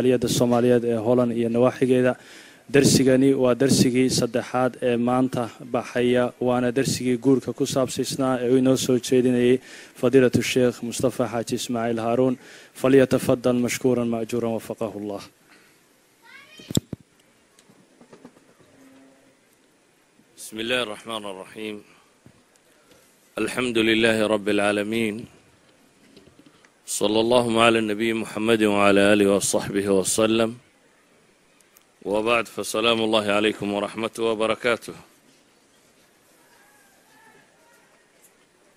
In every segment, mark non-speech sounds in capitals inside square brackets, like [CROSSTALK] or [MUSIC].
aliyadda soomaaliyeed ee holland iyo nawaaxigeeda. Darsigani waa darsigii saddexaad ee maanta baxaya waana darsigii guurka ku saabsiisnaa ee uu inoo soo jeedinayay fadiilatu sheekh mustafa xaaji ismaaciil haaruun. Falyatafadal mashkuuran maajuuran wafaqahu llah bismi illaahi raxmaan raxiim alxamdu lilaahi rabbi alcaalamiin صلى الله على النبي محمد وعلى آله وصحبه وسلم. وبعد فسلام الله عليكم ورحمته وبركاته.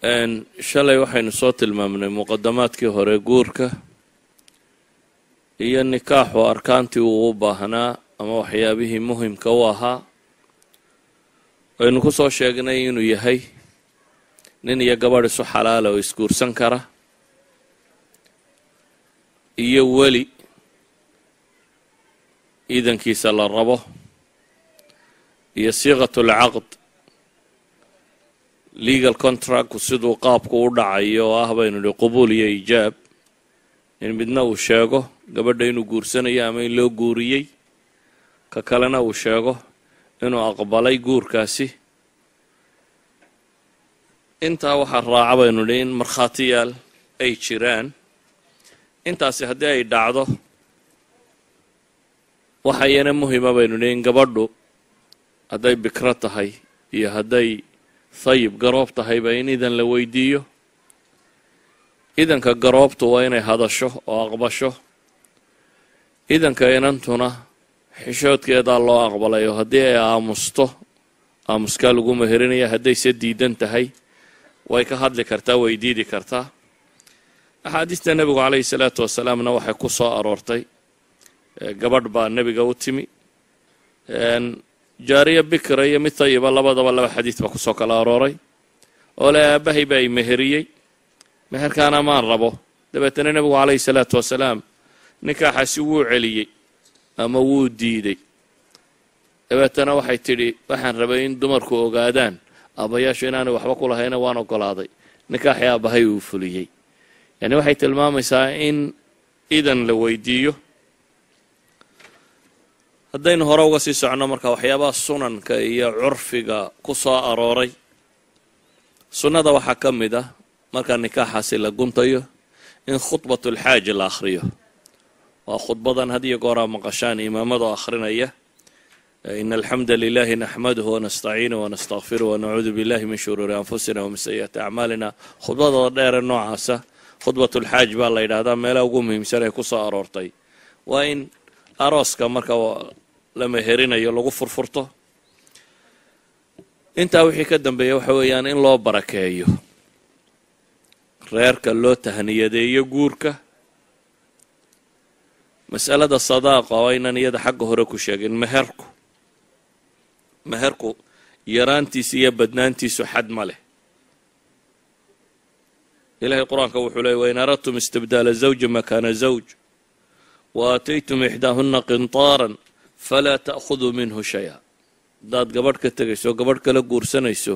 إن شاء الله يوحين صوت الممنى مقدمات كي هوري قوركا هي النكاح وأركانتي وغوبا هنا أما وحيا به مهم كواها. وإن كسو شاقنا ينو يهي. نين يقبار سو حلالة ويسكور سنكره iyo weli iidankiisa la rabo iyo siiqatul caqd legal contractku siduu qaabku u dhacayo oo ah baynu idhi qubuul iyo ijaab in midna uu sheego gabadha inuu guursanayo ama in loo guuriyey ka kalena uu sheego inuu aqbalay guurkaasi. Intaa waxaa raaca baynu idhi in markhaatiyaal ay jiraan intaasi haddii ay dhacdo waxa iyana muhima baynu idhi in gabadhu hadday bikro tahay iyo hadday thayib garoob tahayba in idan la weydiiyo. Idanka garoobtu waa inay hadasho oo aqbasho. Idanka inantuna xishoodkeedaa loo aqbalay oo haddii ay aamusto aamuskaa lagu meherinaya haddayse diidan tahay way ka hadli kartaa way diidi kartaa axaadiista nebigu calayhi salaatu wasalaamna waxay ku soo aroortay gabadh baa nebiga u timi. Jaariya bikra iyo mid tayiba labadaba laba xadiid baa ku soo kala arooray oo le aabbahay baa i meheriyey. Meherkaana maan rabo. Dabeetana nebigu calayhi salaatu wasalaam nikaaxaasi wuu celiyey ama wuu diiday dabeetana waxay tidhi waxaan rabay in dumarku ogaadaan aabbayaashu inaanay waxba ku lahayna waan ogolaaday. Nikaaxii aabbahay uu fuliyey yani waxay tilmaamaysaa in idan la weydiiyo. Haddaynu hore uga sii socno marka waxyaabaha sunanka iyo curfiga ku soo arooray. Sunnada waxaa ka mid ah marka nikaaxaasi la guntayo in khudbatulxaaji la akhriyo. Waa khudbadan had iyo gooraa maqashaan imaamado akhrinaya. In alxamda lilahi naxmaduhu wanastaciinuh wanastakfiruh wanacuudu billahi min shuruuri anfusina wamin sayi'aati acmaalina. Khudbadooda dheere noocaasa khudbatulxaaj baa la yidhaahdaa meelaha ugu muhiimsan ee ku soo aroortay. Waa in arooska marka la meherinayo lagu furfurto. Intaa wixii ka dambeeya waxa weeyaan in loo barakeeyo. Reerka loo tahniyadeeyo guurka. Mas'alada sadaaqa oo aynan iyada xagga hore ku sheegin meherku. Meherku yaraantiisa iyo badnaantiisu xad ma leh ilahay qur'aanka wuxuu leeyay wain aradtum istibdaala zawji makaana zawj wa aataytum ixdaahuna qintaaran falaa ta'khuduu minhu shaya haddaad gabadh ka tegayso gabadh kala guursanayso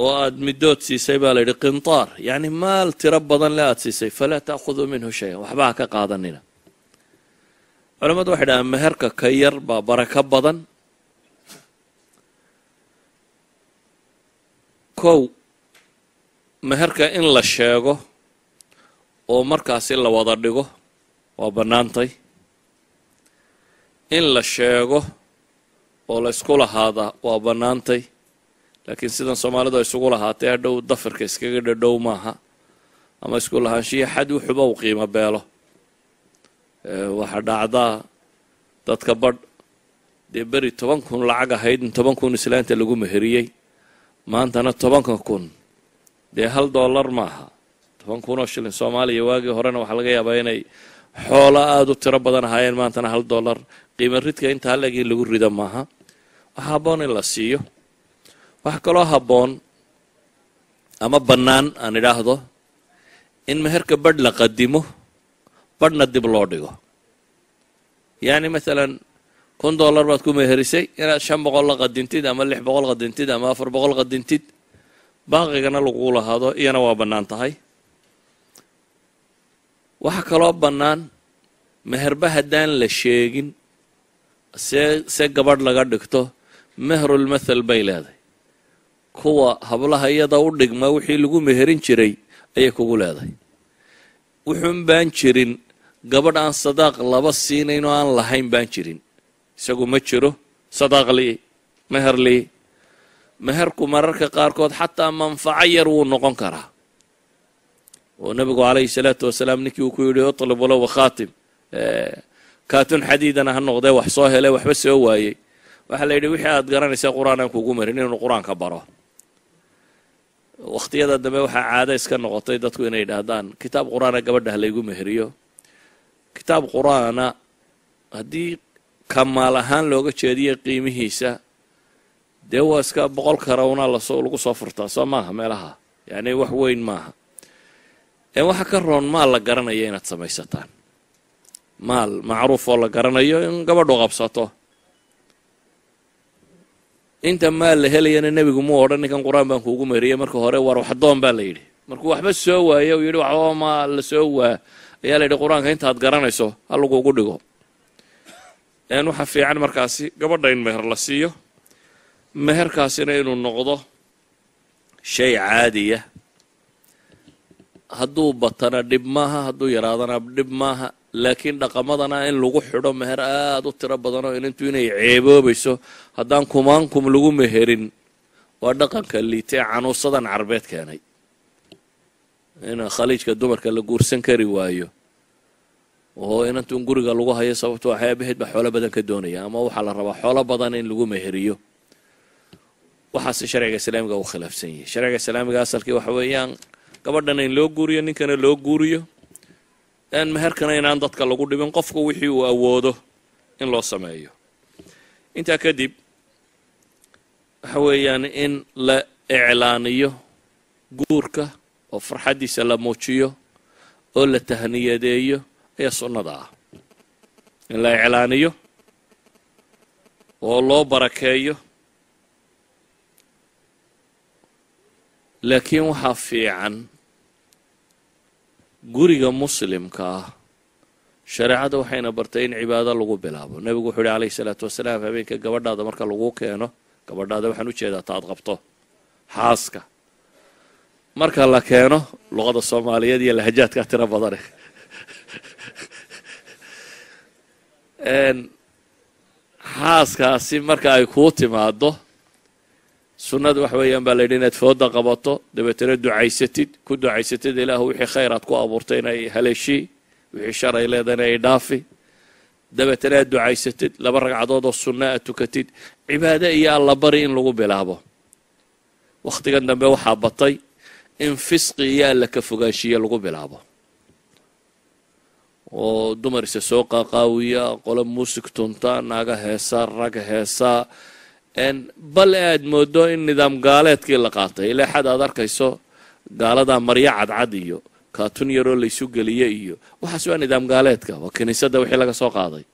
oo aad middood siisay baa la yidhi qintaar yacni maal tiro badan le aad siisay falaa ta'khuduu minhu shaya waxba ka qaadanina culamadu waxay dhahaan meherka ka yar baa barako badan kow meherka in la sheego oo markaasi la wada dhigo waa bannaantay. In la sheego oo la isku lahaadaa waa bannaantay. Laakiin sidan soomaalidu ay isugu lahaatay hadhow dafirka iskaga dhadhow maaha. Ama isku lahaanshiya xad wuxuba u qiimo beelo. Waxaa dhacdaa dadka badh. Dee beri toban kun lacag ahayd in toban kun islaanta lagu meheriyey. Maantana tobanka kun dee hal dollar maaha. Toban kun oo shilin soomaaliya waagii horena waxaa laga yaabaa inay xoolo aada u tiro badan ahaayeen maantana hal dollar. Qiimo ridka inta halleg in lagu rido maaha. Waxaa habboon in la siiyo. Waxaa kaloo habboon ama bannaan aan idhaahdo in meherka badh la qadimo badhna dib loo dhigo. Yacni masalan kun dollar baad ku meherisay inaad shan boqol la qadintid ama lix boqol qadintid ama afar boqol qadintid baaqigana lagu lahaado iyana waa bannaan tahay. Waxaa kaloo bannaan meherba haddaan la sheegin see se gabadh laga dhigto mehrulmathal bay leedahay. Kuwa hablaha iyada u dhigma wixii lagu meherin jiray ayay kugu leedahay. Wuxuun baan jirin gabadh aan sadaaq laba siinayn oo aan lahayn baan jirin. Isagu ma jiro sadaaq lii meherku mararka qaarkood xataa manfaco yar wuu noqon karaa. Oo nebigu calayhi salaatu wasalaam ninkii uu ku yidhi utlib walow khaatim. Kaatun xadiidana ha noqdee wax soo hele waxba soo waayey. Waxaa la yidhi wixii aad garanaysa qur'aan aan kugu marin inuu qur'aanka baro. Wakhtiyada dambe waxaa caado iska noqotay dadku inay yidhaahdaan kitaab qur'aana gabadha ha laygu meheriyo kitaab qur'aana haddii kamaal ahaan looga jeediyo qiimihiisa dee waa iska boqol karawna laso lagu soo furtaa soo maaha meelaha. Yacni wax weyn maaha. Ee waxa ka roon maal la garanaya inaad samaysataan. Maal macruuf oo la garanayo in gabadhu qabsato. Inta maal la helayana nebigu muu odhan ninkan qur'aan baan kuugu meheriyey marka hore war waxdoon baa la yidhi. Markuu waxba soo waaye uu yidhi waxba ma la soo waa. Ayaa la yidhi qur'aanka intaad garanayso ha lagugu dhigo. N waxa fiican markaasi gabadha in meher la siiyo meherkaasina inuu noqdo shay caadiya. Hadduu batana dhib maaha hadduu yaraadana dhib maaha laakiin dhaqamadana in lagu xidho meher aada u tiro badanoo inintu inay ceeboobayso haddaan kumaankum lagu meherin waa dhaqanka liitee canuusadan carbeed keenay. In khaliijka dumarka la guursan kari waayo oo inantuun guriga lagu hayo sababto waxyaabaheed baa xoolo badan ka doonaya ama waxaa la rabaa xoolo badan in lagu meheriyo waxaase sharciga islaamiga uu khilaafsan yahay. Sharciga islaamiga asalkii waxa weeyaan gabadhana in loo guuriyo ninkana loo guuriyo. Meherkana inaan dadka lagu dhibin qofku wixii uu awoodo in loo sameeyo. Intaa kadib waxa weeyaan in la iclaaniyo guurka oo farxaddiisa la muujiyo oo la tahniyadeeyo ayaa sunnada ah. In la iclaaniyo oo loo barakeeyo laakiin waxaa fiican guriga muslimka ah shareecada waxayna bartay in cibaado lagu bilaabo. Nebigu wuxuu yihi calayhi salaatu wasalaam habeenka gabadhaada marka lagu keeno gabadhaada waxaan u jeedaa taad qabto xaaska. Marka la keeno luqada soomaaliyeed iyo lahajaadkaa tiro badane. [LAUGHS] Xaaskaasi marka ay kuu timaado sunnada waxa weeyaan baa la yidhi inaad fooda qabato dabeetana ducaysatid. Ku ducaysatid ilaahu wixii khayr aad ku abuurtay inay haleeshii wixii shar ay leedahayna ay dhaafi. Dabeetana aad ducaysatid laba ragcadood oo sunna aad tukatid. Cibaado iyo allabari in lagu bilaabo. Wakhtigan dambe waxaa batay in fisqi iyo alla ka fogaanshiya lagu bilaabo. Oo dumar isa soo qaaqaawiya qolo muusig tunta naaga heesaa rag heesaa bal aad moodo in nidaam gaaleedkii la qaatay. Ilaa xad aad arkayso gaaladaa maryo cadcad iyo kaatun yaroo laysu geliye iyo waxaas waa nidaam gaaleedka. Waa kiniisadda wixii laga soo qaaday.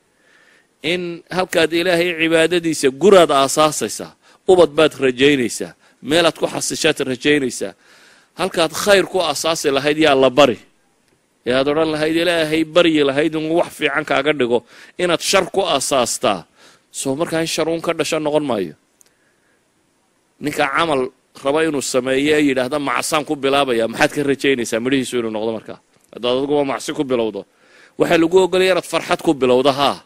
In halkaad ilaahay cibaadadiisa guraad aasaasaysaa ubad baad rajaynaysaa meelaad ku xasishaad rajaynaysaa halkaad khayr ku asaasi lahayd yaa la bari. Ee aad odhan lahayd ilaahay baryi lahayd inuu wax fiican kaaga dhigo inaad shar ku asaastaa soo markaa in shar uun ka dhasho noqon maayo ninka camal raba inuu sameeyo ee yidhaahda macsaan ku bilaabaya maxaad ka rajaynaysaa? Midhihiisu inuu noqdo markaa haddaad adiguba macsi ku bilowdo. Waxaa lagu ogolaya inaad farxad ku bilowdo haa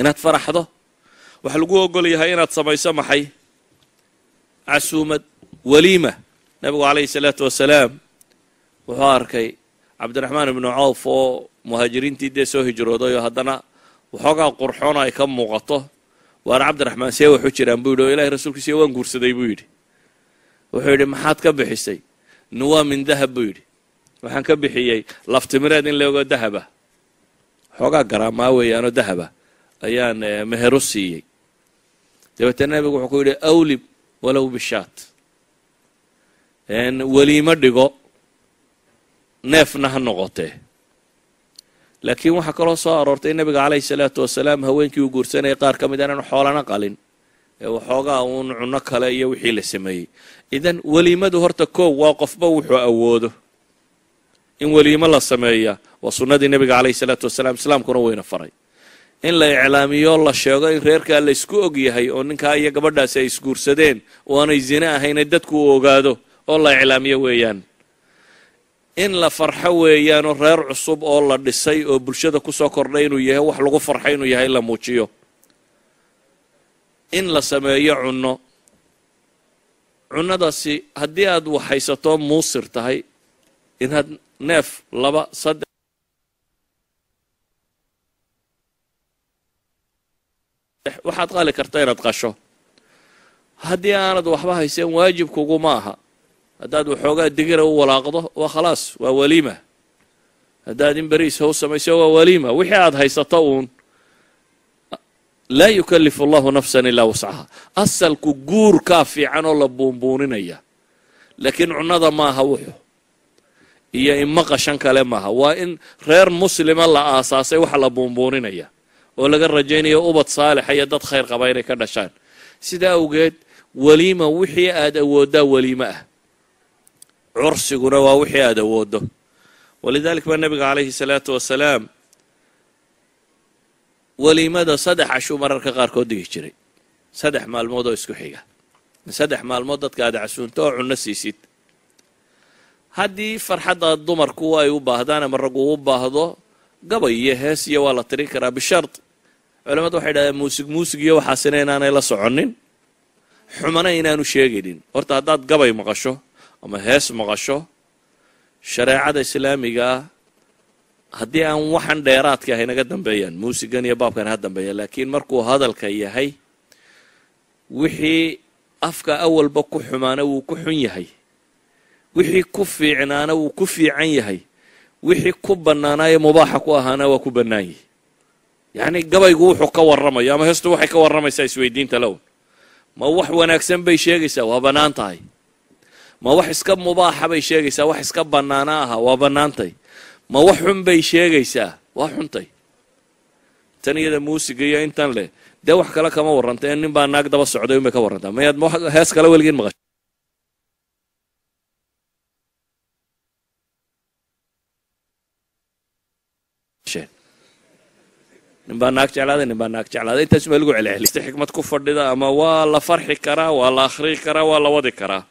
inaad faraxdo. Waxaa lagu ogol yahay inaad samayso maxay? Casuumad waliima. Nabigu calayhi salaatu wasalaam wuxuu arkay cabdiraxmaan ibnu cawf oo muhaajiriintii dee soo hijrooday oo haddana waxoogaa qurxoon ay ka muuqato. Waana cabdiraxmaan see waxu jiraan buu yidhi oo ilahay rasuulkiisiyo waan guursaday buu yidhi. Wuxuu yidhi maxaad ka bixisay? Nuwaa min dahab buu yidhi. Waxaan ka bixiyey laftimireed in leego dahaba. Waxoogaa garaamaa weeyaanoo dahaba ayaan mehero siiyey. Dabeetana nabigu wuxuu ku yidhi awlib walow bishaat. Weliimo dhigo. Neefna ha noqotee laakiin waxaa kaloo soo aroortay nabiga calayhi salaatu wasalaam haweenkii uu guursanayay qaar ka mid aanan xoolana qalin. Ee waxoogaa uun cunno kale iyo wixii la sameeyey. Idan weliimadu horta koow waa qofba wuxuu awoodo in weliimo la sameeya. Waa sunnadii nebiga calayhi salaatu wasalaam islaamkuna wayna faray. In la iclaamiyo la sheego in reerkaa la isku og yahay oo ninkaa iyo gabadhaasi ay isguursadeen oo aanay zine ahaynay dadku u ogaado oo la iclaamiyo weeyaan in la farxo weeyaanoo reer cusub oo la dhisay oo bulshada ku soo kordhay inuu yahay wax lagu farxo inuu yahay in la muujiyo. In la sameeyo cunno. Cunnadaasi haddii aad waxhaysato muusir tahay inaad neef laba saddex waxaad qali karta inaad qasho. Haddii aanad waxba hayseen waajibkuguma aha haddaad waxoogaa digira u walaaqdo waa khalaas waa waliima. Haddaad in beriis how samayso waa waliima. Wixii aad haysato uun laa yukalifu allahu nafsan ilaa wascaha asalku guurkaa fiican oo la buunbuuninaya. Laakiin cunnada maaha wuxu iyo ima qashan kale maaha. Waa in reer muslima la aasaasay waxa la buunbuuninaya. Oo laga rajaynayo ubad saalixa iyo dad khayr qaba inay ka dhashaan. Sidaa awgeed weliima wixii aad awooddaa weliimo ah cursiguna waa wixii aad awooddo walidalik baa nebiga calayhi salaatu wasalaam weliimada saddex cashuu mararka qaarkood digi jiray. Saddex maalmood oo isku xiga. Saddex maalmood dadka aad casuunto oo cunno siisid. Haddii farxadda dumarku ay u baahdaan ama raggu u baahdo gabay iyo hees iyo waa la tirin karaa bishard culamadu waxay dhahdeen muusig muusig iyo waxaasina inaanay la soconin xumana inaanu sheegaynin. Horta haddaad gabay maqasho ama hees maqasho shareecada islaamiga ah haddii aan waxan dheeraadka ah inaga dambeeyaan muusigan iyo baabkan ha dambeeya laakiin markuu hadalka yahay wixii afka awalba ku xumaana wuu ku xun yahay. Wixii ku fiicnaana wuu ku fiican yahay. Wixii ku bannaanaayo mubaaxa ku ahaana waa ku bannaan yihi yacni gabaygu wuxuu ka warramayo ama heestu waxay ka warramaysaa isweydiinta lown ma wax wanaagsan bay sheegaysaa waa bannaan tahay ma wax iska mubaaxa bay sheegaysaa wax iska bannaana aha waa bannaantay ma wax xun bay sheegaysaa waa xuntay. Tan iyada muusiga iyo intan leh dee wax kale kama warranta ee nin baa naag daba socday unbay ka warrantaa. Mayaad hees kale weligiin maqasho nin baa naag jeclaaday nin baa naag jeclaaday. Intaas baa lagu celceliy si xikmad ku fadhida ama waa la farxi karaa waa la akhriyi karaa waa la wadi karaa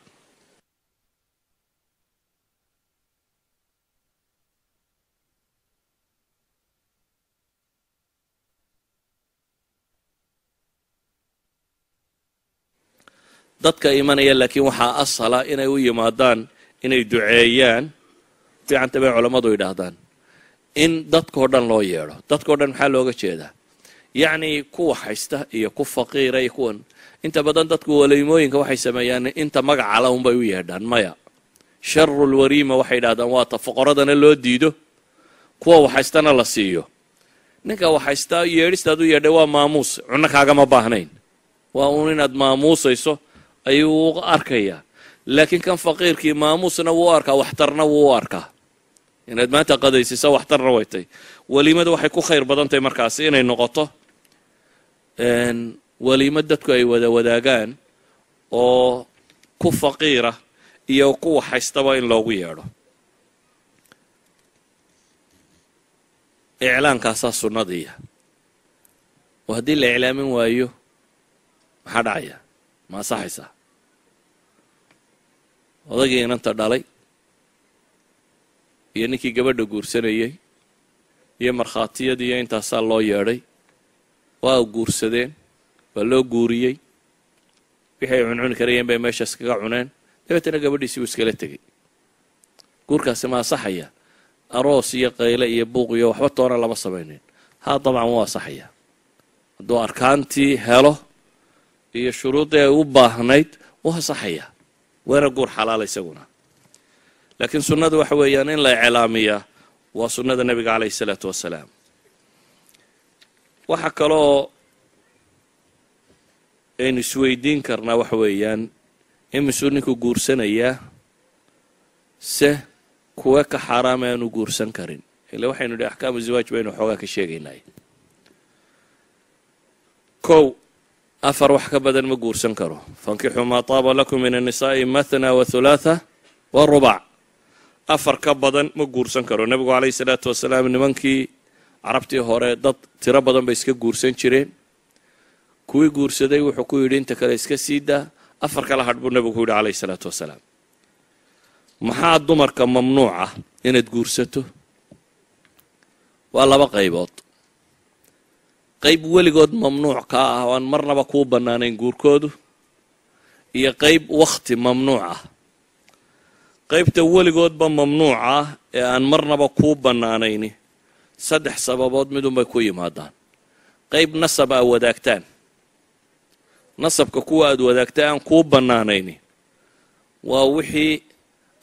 dadka imanaya laakiin waxaa asala inay u yimaadaan inay duceeyaan. Fiicanta bay culammadu yidhaahdaan. In dadkao dhan loo yeedho. Dadkao dhan maxaa looga jeedaa? Yacni kuwa haysta iyo ku faqiira iyo kuwan. Inta badan dadku waliimooyinka waxay sameeyaan inta magacala unbay u yeedhaan maya. Sharul wariima waxay yidhahdaan waa ta foqoradana loo diido. Kuwa waxhaystana la siiyo. Ninka waxhaystaa yeedhistaad u yeedhay waa maamuus. Cunno kaagama baahnayn. Waa uun inaad maamuusayso ayuu arkayaa laakiin kan faqiirkii maamuusna wuu arkaa waxtarna wuu arkaa. Inaad maanta qadaysisa waxtarna waytay weliimada waxay ku khayr badan tahay markaasi inay noqoto weliimo dadku ay wada wadaagaan oo ku faqiira iyo kuwa haystaba in loogu yeedho. Iclaankaasaa sunnadiiya oo haddii la iclaamin waayo maxaa dhacaya? Ma ansaxaysaa odagii inanta dhalay iyo ninkii gabadha guursanayey iyo markhaatiyadii iyo intaasaa loo yeedhay. Waa guursadeen waa loo guuriyey. Wixii ay cuncuni karayeen bay meeshaas kaga cuneen. Dabeetana gabadhiisii uu iskala tegey. Guurkaasi ma ansaxaya aroos iyo qayle iyo buuq iyo waxba toona lama samaynin. Haa dabcan wuu ansaxaya hadduu arkaantii helo iyo shuruuddii ay u baahnayd wuu ansaxaya waana guur xalaala isaguna. Laakiin sunnadu waxa weeyaan in la iclaamiyaa waa sunnada nebiga calayhi isalaatu wasalaam. Waxa kaloo aynu isweydiin karnaa waxa weeyaan imisuu ninku guursanayaa se kuwa ka xaaraama aanu guursan karin. Ile waxaynu idhi axkaamu ziwaaj baynu xoogaa ka sheegaynay kow afar wax ka badan ma guursan karo. Fankixuu maa taaba lakum min annisaa'i mathna wa hulaatha wa rubac afar ka badan ma guursan karo. Nebigu calayhi salaatu wasalaam nimankii carabtii hore dad tiro badan bay iska guursan jireen. Kuwii guursaday wuxuu ku yidhi inta kale iska sii daa. Afar kala hadh buu nebigu ku yidhi calayhi salaatu wasalaam. Maxaa dumarka mamnuuc ah inaad guursato? Waa laba qaybood qayb weligood mamnuuc kaa ah oo aan marnaba kuu bannaanayn guurkoodu. Iyo qayb wakhti mamnuuc ah. Qaybta weligoodba mamnuuca ah ee aan marnaba kuu bannaanayni saddex sababood midunbay ku yimaadaan. Qayb nasab aa wadaagtaan. Nasabka kuwa aad wadaagtay aan kuu bannaanayni waa wixii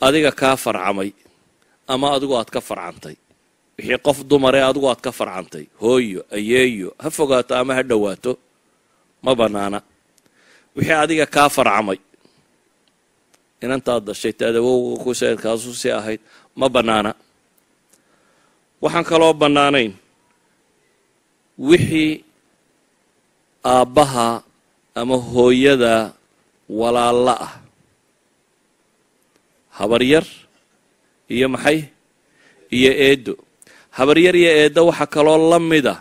adiga kaa farcamay ama adigu aad ka farcantay wixii qof dumaree adigu aad ka farcantay hooyo ayeeyo ha fogaato ama ha dhowaato ma bannaana. Wixii adiga kaa farcamay inantaad dashay taadawowga ku seedkaasu si ahayd ma bannaana. Waxaan kaloo bannaanayn wixii aabbaha ama hooyada walaalla ah. Habaryar iyo maxay iyo eeddo habaryar iyo eeddo waxaa kaloo la mida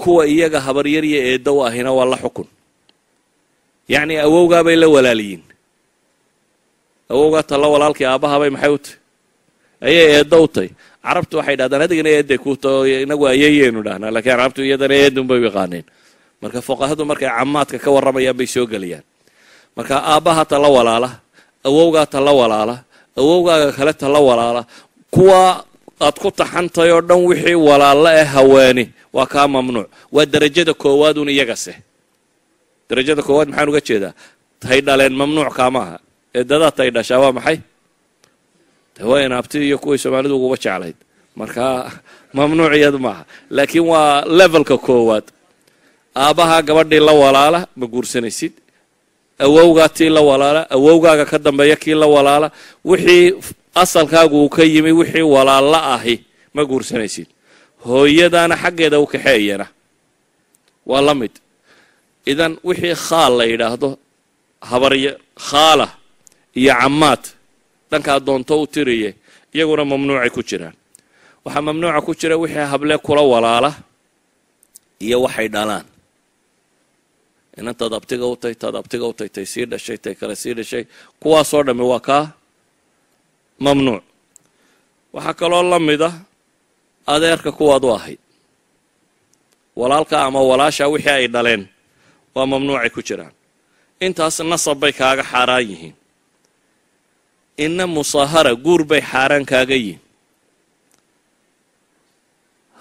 kuwa iyaga habaryar iyo eeddo u ahina waa la xukun. Yacnii awowgaabay la walaaliyiin. Awowgaa talla walaalkii aabbahabay maxay u tahy ayay eeddo u tahy carabtu waxay dhahdaan adigana eedday ku taho inagu ayeeyeenu dhahnaa lakiin carabtu iyadana eedun bay u yaqaaneen marka fuqahadu markay camaadka ka warramayaan bay soo gelayaan marka aabbaha talla walaala awowgaa talla walaala awowgaaga kale talla walaala kuwa aad ku taxantay oo dhan wixii walaalla ee haweeni waa kaa mamnuuc. Waa derajada koowaadun iyagase derajada koowaad maxaan uga jeedaa? Tay dhaleen mamnuuc kaamaaha eedadaa tay dhashaa waa maxay? De inaabti iyo kuway soomaalidu uguba jeclayd. Marka mamnuuc iyadu maaha laakiin waa levelka koowaad. Aabbahaa gabadhii la walaala ma guursanaysid. Awowgaa tii la walaala awowgaaga ka dambeeya kii la walaala. Wixii asalkaagu uu ka yimi wixii walaalla ahi ma guursanaysid. Hooyadaana xaggeeda u kaxeeyana. Waa la mid. Idan wixii khaal la yidhaahdo habarya khaala iyo camaad dhankaa doonto u tiriye iyaguna mamnuucay ku jiraan. Waxaa mamnuuca ku jira wixii hable kula walaala iyo waxay dhalaan. Inantaad abtiga u tay taad abtiga u tay tay sii dhashay tay kale sii dhashay. Kuwaasoo dhammi waa kaa mamnuuc. Waxaa kaloo la mid ah adeerka kuwaad u ahayd walaalka ama walaasha wixii ay dhaleen waa mamnuucay ku jiraan. Intaas nasab bay kaaga xaaraan yihiin. Inna musaahara guur bay xaaraan kaaga yihiin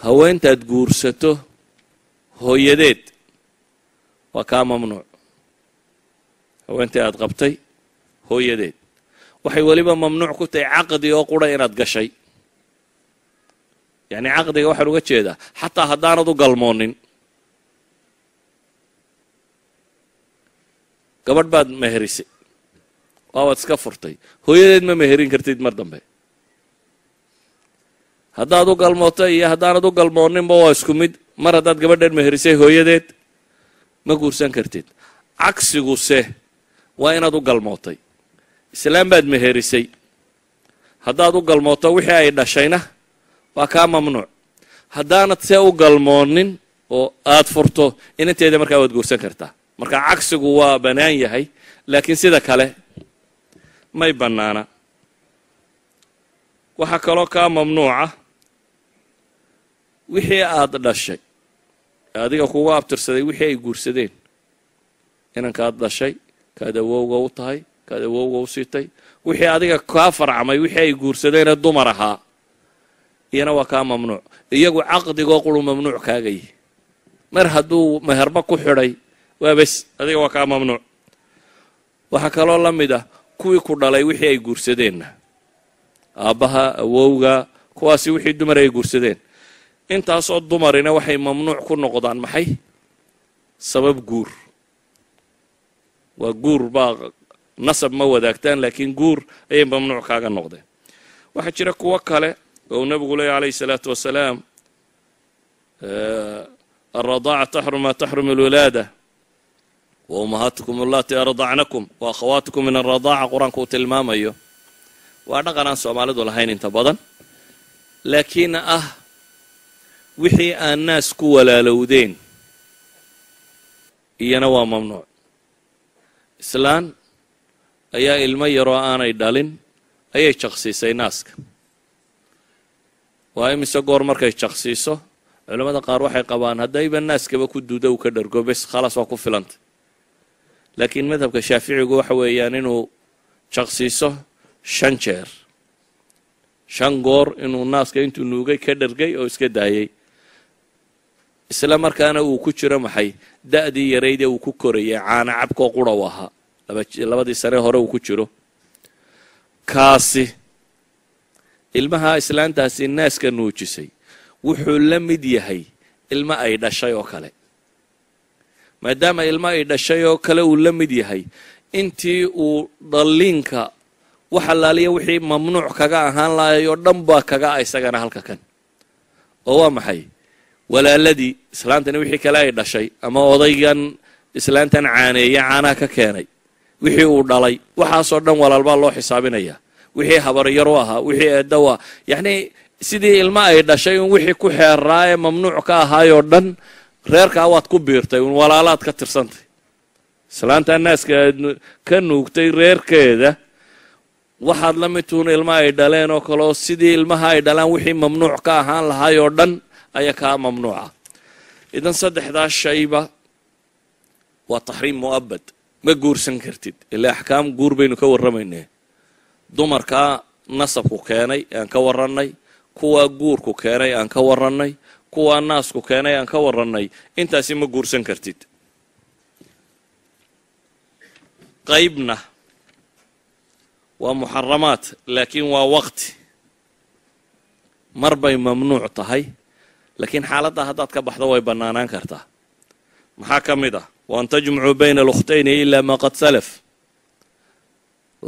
haweentaad guursato hooyadeed waa kaa mamnuuc. Haweentii aad qabtay hooyadeed waxay weliba mamnuuc ku tahay caqdi oo qura inaad gashay. Yacni caqdiga waxaan uga jeedaa xataa haddaanad u galmoonin. Gabadh baad meherisay waabaad iska furtay. Hooyadeed ma meherin kartid mar dambe. Haddaad u galmootay iyo haddaanad u galmooninba waa isku mid. Mar haddaad gabadheed meherisay hooyadeed ma guursan kartid. Cagsiguse waa inaad u galmootay islaam baad meherisay. Haddaad u galmooto wixii ay dhashayna waa kaa mamnuuc. Haddaanad see u galmoonin oo aad furto inanteeda markaa waad guursan kartaa. Marka cagsigu waa bannaan yahay laakiin sida kale may bannaana. Waxaa kaloo kaa mamnuuca wixii aad dhashay. Adiga kuga abtirsaday wixii ay guursadeen. Inankaad dhashay kaad awowga u tahay kaad awowga u siitay wixii adiga kaa farcamay wixii ay guursadeenee dumar ahaa. Iyana waa kaa mamnuuc. Iyagu caqdigoo quru mamnuuc kaaga yihi mar hadduu meherba ku xidhay waa bes adiga waa kaa mamnuuc. Waxaa kaloo la mid ah kuwii ku dhalay wixii ay guursadeenna. Aabbaha awowga kuwaasi wixii dumar ay guursadeen. Intaasoo dumarina waxay mamnuuc ku noqdaan maxay? Sabab guur. Waa guur baa nasab ma wadaagtaan laakiin guur ayay mamnuuc kaaga noqdeen. Waxaa jira kuwo kale oo uu nabigu leeyay calayhi salaatu wasalaam alradaaca taxrum maa taxrum alwilaada wa ummahaatikum allaati ardacnakum wa akhawaatikum min aradaaca qur'aanku uu tilmaamayo. Waa dhaqan aan soomaalidu lahayn inta badan laakiin ah wixii aan naas ku walaalowdeen iyana waa mamnuuc. Islaan ayaa ilmo yaroo aanay dhalin ayay jaqsiisay naaska. Waa imise goor markay jaqsiiso culamada qaar waxay qabaan haddayba naaskaba ku duuda uu ka dhargo bes khalaas waa ku filanta laakiin madhabka shaaficigu waxa weeyaan inuu jaqsiiso shan jeer. Shan goor inuu naaska intuu nuugay ka dhargay oo iska daayay. Isla markaana uu ku jiro maxay da'dii yaraydee uu ku korayay caana cabkoo qura u ahaa labadii sane hore uu ku jiro. Kaasi ilmaha islaantaasi naaska nuujisay wuxuu la mid yahay ilmo ay dhashay oo kale. Maadaama ilmo ay dhashay oo kale uu la mid yahay intii uu dhalliinka wax allaaliya wixii mamnuuc kaga ahaan lahay oo dhan baa kaga a isagana halka kan. Oo waa maxay? Walaaladii islaantani wixii kale ay dhashay ama odaygan islaantan caaneeye caanaha ka keenay wixii uu dhalay. Waxaasoo dhan walaalbaa loo xisaabinaya. Wixii habaryar u ahaa wixii ah yacnii sidii ilmo ay dhashay un wixii ku xeeraa ee mamnuuc ka ahaayoo dhan reerkaa waad ku biirtay un walaalaad ka tirsantay. Islaantaa naaska aad ka nuugtay reerkeeda waxaad la mid tuun ilmo ay dhaleen oo kaleo sidii ilmaha ay dhalaan wixii mamnuuc ka ahaan lahaayoo dhan ayaa kaa mamnuuca. Idan saddexdaa shayba waa taxriim mu'abad ma guursan kartid. Ilaa axkaam guur baynu ka warramaynee dumarkaa nasabku keenay aan ka warrannay. Kuwaa guurku keenay aan ka warrannay. Kuwaa naasku keenay aan ka warrannay. Intaasi ma guursan kartid. Qaybna waa muxaramaad laakiin waa waqti. Mar bay mamnuuc tahay laakiin xaaladdaa haddaad ka baxdo way bannaanaan kartaa. Maxaa ka mid ah waan tajmucuu bayna alukhtayni ilaa maa qad salaf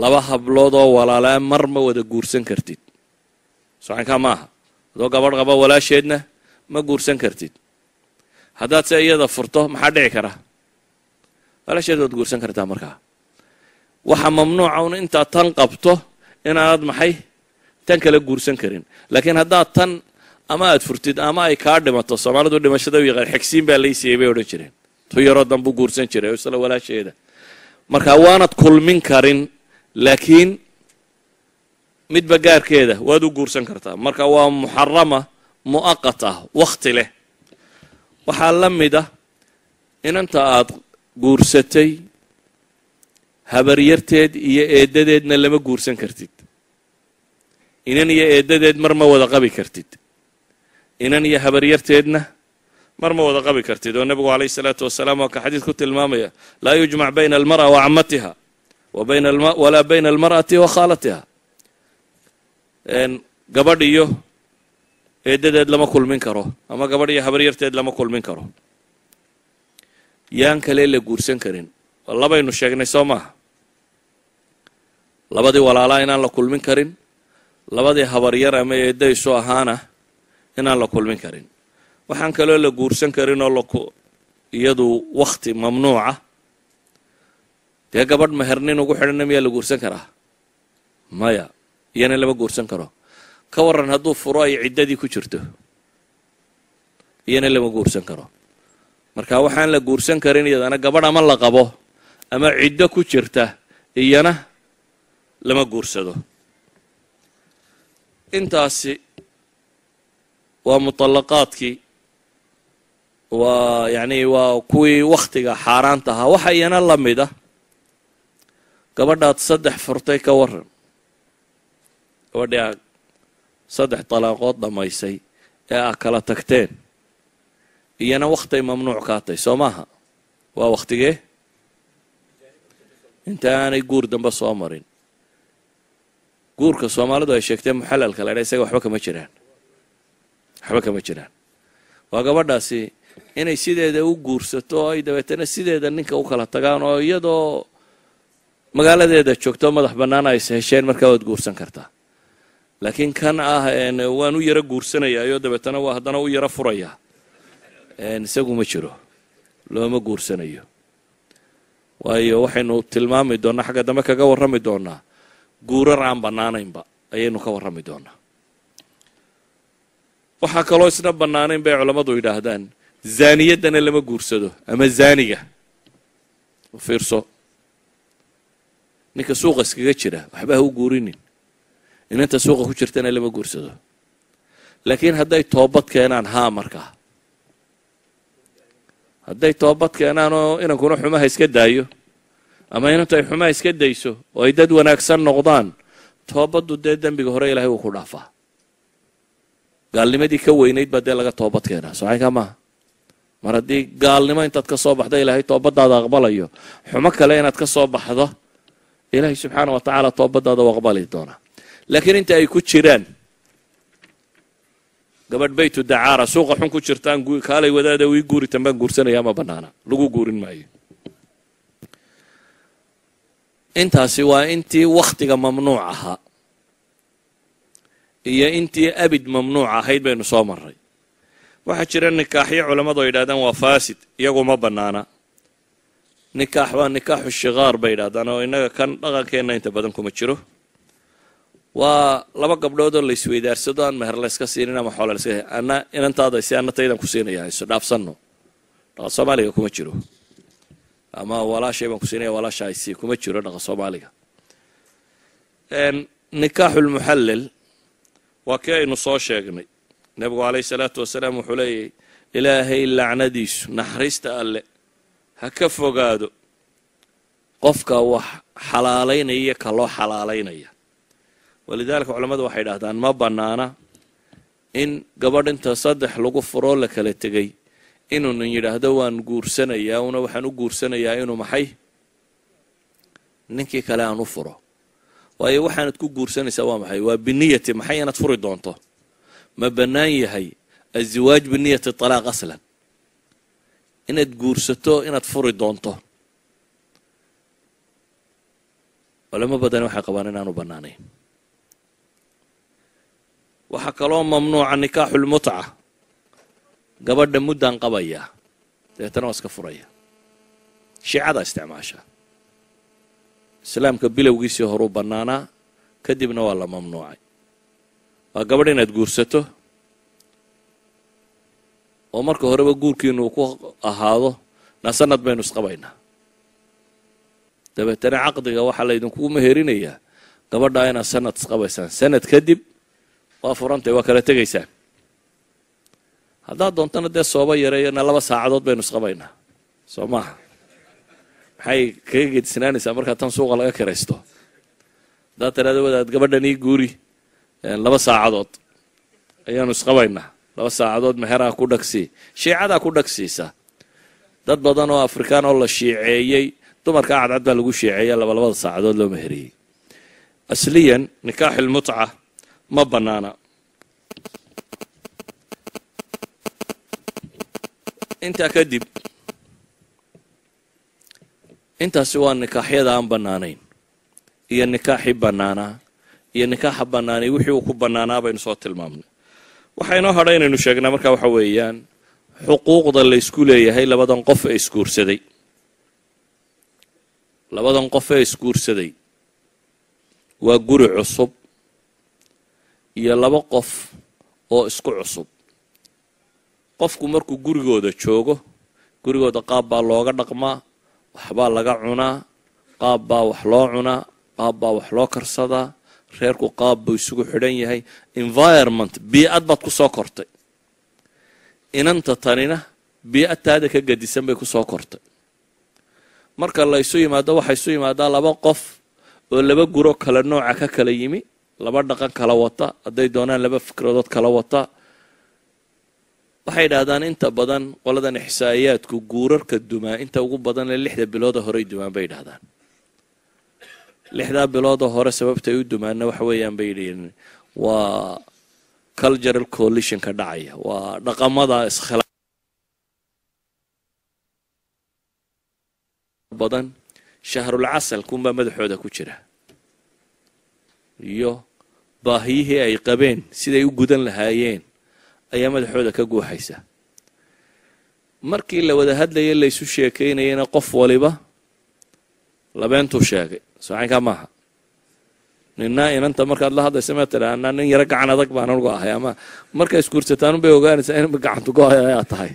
laba hablood oo walaalaa mar ma wada guursan kartid socankaa maaha adoo gabadh qaba walaasheedna ma guursan kartid haddaad se iyada furto maxaa dhici kara walaasheed waad guursan kartaa markaa waxa mamnuuca un intaad tan qabto inaanad maxay tan kala guursan karin laakiin haddaad tan ama aad furtid ama ay kaa dhimato soomaalidu dhimashada u yaqaan xigsiin baa laysiiyey bay odhan jireen tu yaroo guursan jiray oo isla walaasheeda. Marka waanad kulmin karin laakiin midba gaarkeeda waad u guursan kartaa. Marka waa muxarama mu'aqat ah wakhti leh. Waxaa la mid ah inanta aad guursatay habaryarteed iyo eeddadeedna lama guursan kartid. Inan iyo eeddadeed mar ma wada qabi kartid. Inan iyo habaryarteedna mar ma wada qabi kartid oo nebigu calayh isalaatu wasalaam waa ka xadiid ku tilmaamaya laa yujmac bayna almar'a wa camatiha walaa bayna almar'ati wa khaalatiha. Gabadh iyo eeddadeed lama kulmin karo ama gabadh iyo habaryarteed lama kulmin karo. Yaan kale la guursan karin. Labaynu sheegnay soo maaha labadii walaalaa inaan la kulmin karin labadii habaryar ama eeddaysu ahaana inaan la kulmin karin waxaan kaloo la guursan karin oo iyadu wakhti mamnuuca dee gabadh mehernin ugu xidhanna miyaa la guursan karaa? Maya iyana lama guursan karo. Ka warran hadduu furo ay ciddadii ku jirto iyana lama guursan karo. Marka waxaan la guursan karin iyadana gabadh ama la qabo ama ciddo ku jirta iyana lama guursado. Intaasi waa muطalaqaadkii waa yani waa kuwii wakhtiga xaaraanta ahaa. Waxa iyana la mid ah gabadhaad saddex furtay ka waran gabadhii saddex dalaaqood dhammaysay ee aad kala tagteen. Iyana wakhtay mamnuuc kaa tay soo maaha? Waa wakhtigee? Inta aanay guur dambe soo marin. Guurka soomaalidu ay sheegtee muxalalka la dha isaga waxba kama jiraan. Waxba kama jiraan. Waa gabadhaasi inay sideeda u guursato oo ay dabeetana sideeda ninka u kala tagaan oo iyadoo magaaladeeda joogto madax bannaan ay hesheen markaa waad guursan kartaa laakiin kan ah waan u yaro guursanayaayo dabeetana waa haddana u yaro furayaa isagu ma jiro looma guursanayo waayo waxaynu tilmaami doonnaa xagga dambe kaga warrami doonnaa guurar aan bannaanaynba ayaynu ka warrami doonaa waxaa kaloo isna bannaanayn bay culammadu yidhaahdaan zaaniyaddana lama guursado ama zaaniga fiirso. Ninka suuqa iskaga jira waxba ha u guurinin. Inanta suuqa ku jirtana lama guursado. Laakiin hadday toobad keenaan haa markaa hadday toobad keenaan oo inankuna xumaha iska daayo ama inantu ay xumaha iska dayso oo ay dad wanaagsan noqdaan toobaddu dee dembiga hore ilahay wuu ku dhaafaa. Gaalnimadii ka weynayd baa dee laga toobad keenaa. Socaynkaa maaha mar haddii gaalnimo intaad ka soo baxdo ilaahay toobadaada aqbalayo. Xumo kale inaad ka soo baxdo ilaahay subxaana wa tacaala toobadaada u aqbali doonaa laakiin inta ay ku jiraan gabadh baytu dacaara suuqa xun ku jirtaan kaalay wadaada ii guuritan baan guursanaya ma banaana? Lagu guurin maayo. Intaasi waa intii wakhtiga mamnuuc ahaa. Iyo intii abid mamnuuc ahayd baynu soo maray waxaa jira nikaaxyo culammadu ay yidhahdaan waa faasid iyagu ma bannaana. Nikaax waa nikaaxu shikaar bay yidhahdaan oo innaga kan dhaqankeenna inta badan kuma jiro. Waa laba gabdhood oo aan meher layska siinin ama xoola layska ana inantaada si ana taydan ku siinaya isu dhaafsanno. Dhaqa soomaaliga kuma jiro. Ama walaashay baan ku siinaya walaasha aysi kuma jiro dhaqa soomaaliga. Nikaaxulmuxallel waa kii aynu soo sheegnay nebigu calayhi salaatu wasalaam wuxuu leeyahy ilaahay lacnadiisu naxariista alle ha ka fogaado qofka wax xalaalaynaya iyo ka loo xalaalaynaya. Walidaalika culammadu waxay idhahdaan ma bannaana in gabadh inta saddex lagu furoo la kala tegay inuunan yidhaahdo waan guursanayaa una waxaan u guursanayaa inuu maxay? Ninkii kale aan u furo. Waayo waxaanad ku guursanaysaa waa maxay? Waa biniyati maxay inaad furi doonto ma bannaan yahay aziwaaj biniyati talaaq aslan inaad guursato inaad furi doonto. Culamo badani waxay qabaan inaanu bannaanayn. Waxaa kaloo mamnuuca nikaaxulmutca gabadha muddaan qabayaa dabeetana waa iska furaya. Shiicada isticmaasha. Islaamka bilowgiisii horuu bannaanaa kadibna waa la mamnuucay waa gabadh inaad guursato? Oo marka horeba guurkiinu uu ku ahaado na sanad baynu isqabaynaa dabeetana caqdiga waxaa laydinkugu meherinayaa gabadhaa inaad sanad isqabaysaan sanad kadib waa furantay waa kala tegaysaan. Haddaad doontana dee sooba yareeyana laba saacadood baynu isqabaynaa soo maaha. Maxay kaga gedisnaanaysaa markaa tan suuqa laga kiraysto haddaad tiraada wadaad gabadhan ii guuri laba saacadood. Ayaanu isqabaynaa laba saacadood meheraa ku dhagsii shiicadaa ku dhagsiisa. Dad badan oo afrikaan oo la shiiceeyey dumarka cadcad baa lagu shiiceeya labalabada saacadood loo meheriyey. Asliyan nikaaxilmutca ma bannaana. Intaa kadib intaasi waa nikaaxyada aan bannaanayn iyo nikaaxii bannaanaa iyo nikaaxa bannaanay wixii uu ku bannaanaa baynu soo tilmaamnay. Waxaa inoo hadha inaynu sheegnaa markaa waxa weeyaan xuquuqda la ysku leeyahay labadan qof ee isguursaday. Labadan qof ee isguursaday. Waa guri cusub iyo laba qof oo isku cusub. Qofku markuu gurigooda joogo gurigooda qaab baa looga dhaqmaa waxbaa laga cunaa qaab baa wax loo cunaa qaab baa wax loo karsadaa reerku qaab buu isugu xidhan yahay environment bii-ad baad ku soo kortay. Inanta tanina bii-ad taada ka gadisan bay ku soo kortay. Marka la ysu yimaado waxaa isu yimaadaa laba qof oo laba guro kala nooca ka kala yimi laba dhaqan kala wata hadday doonaan laba fikradood kala wata. Waxay yidhaahdaan inta badan qoladan ixsaa'iyaadku guurarka dumaa inta ugu badan ee lixda bilooda horey dumaan bay yidhahdaan lixdaa bilooda hore sababtay u dumaanna waxa weeyaan bay yidhiin waa cultural coalitionka dhacaya waa dhaqamada iskhila badan shahrul casalkunbaa madaxooda ku jira iyo baahiyihii ay qabeen siday u gudan lahaayeen ayaa madaxooda ka guuxaysa markii la wada hadlayay laysu sheekaynayana qof waliba labeentuu sheegay. Soocaynkaa maaha. Nina inanta markaad la hadlaysa ma tira anaa nin yaro gacan adag baan anugu ahay. Ama markaa isguursataan bay ogaanaysaa in gacantu go'ay tahay.